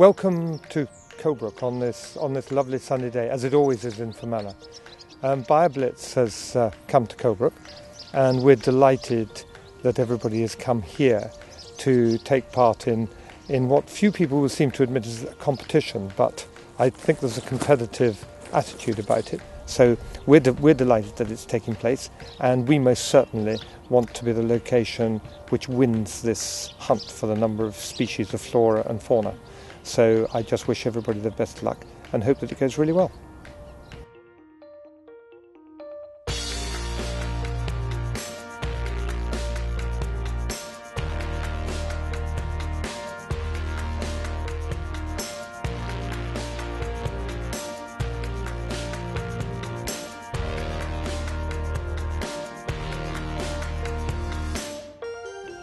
Welcome to Colebrooke on this on this lovely sunny day, as it always is in Fermanagh. Um, BioBlitz has uh, come to Colebrooke, and we're delighted that everybody has come here to take part in in what few people will seem to admit is a competition, but I think there's a competitive attitude about it. So we're, de- we're delighted that it's taking place, and we most certainly want to be the location which wins this hunt for the number of species of flora and fauna. So I just wish everybody the best luck and hope that it goes really well.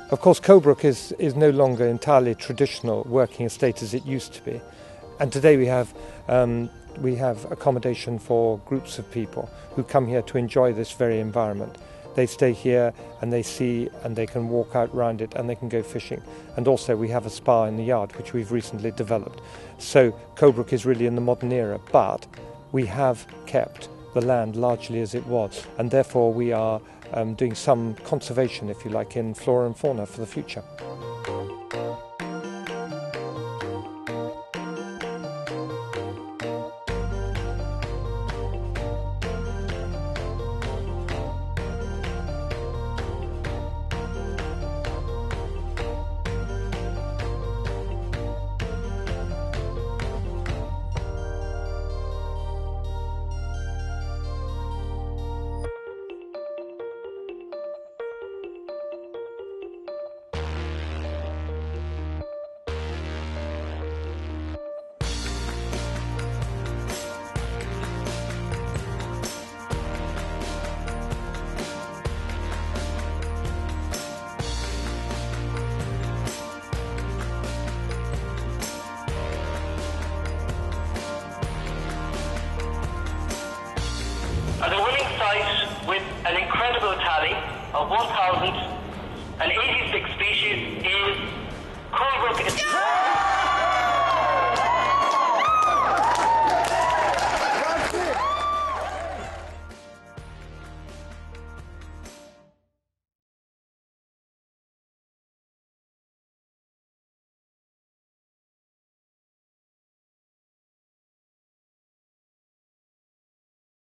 Of course, Colebrooke is, is no longer entirely traditional working estate as it used to be. And today we have, um, we have accommodation for groups of people who come here to enjoy this very environment. They stay here and they see and they can walk out round it and they can go fishing. And also we have a spa in the yard which we've recently developed. So Colebrooke is really in the modern era, but we have kept the land largely as it was and therefore we are um, doing some conservation, if you like, in flora and fauna for the future. the winning site with an incredible tally of 1,086 species in